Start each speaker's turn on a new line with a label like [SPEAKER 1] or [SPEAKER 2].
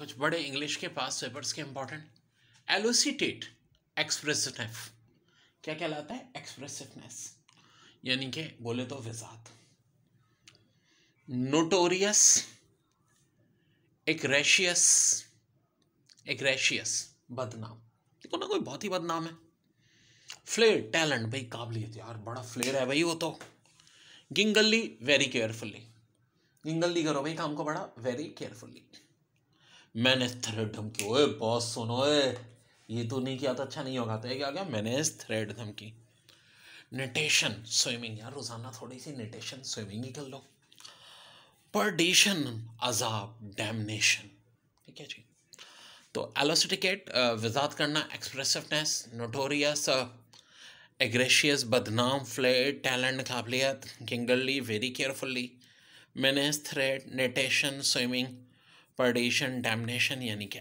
[SPEAKER 1] कुछ बड़े इंग्लिश के पास पेपर्स के इंपॉर्टेंट एलोसिटेट एक्सप्रेसिवनेस क्या कहलाता है? एक्सप्रेसिवनेस यानी कि बोले तो विजात नोटोरियस एक रेशियस एक रेशियस बदनाम। देखो ना, कोई बहुत ही बदनाम है। फ्लेयर टैलेंट भाई, काबिलियत यार, बड़ा फ्लेयर है भाई वो तो। गिंगल्ली वेरी केयरफुली गिंगल्ली करो भाई, काम को बड़ा वेरी केयरफुल्ली मैंने थ्रेड धमकी, ओए बॉस सुनो ए ये तो नहीं किया तो अच्छा नहीं होगा। तो ये क्या क्या मैंने थ्रेड धमकी। नेटेशन स्विमिंग यार रोज़ाना थोड़ी सी नेटेशन स्विमिंग ही कर लो। परडिशन अजाब डैमनेशन ठीक है जी। तो एलोसिटिकेट विजात करना एक्सप्रेसिवनेस नोटोरियस एग्रेशियस बदनाम फ्लेट टैलेंट काबिलियत किंगरली very carefully menace thread नेटेशन swimming perdition damnation यानी कि